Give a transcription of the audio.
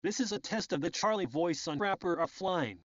This is a test of the Charlie voice on Rapper Offline.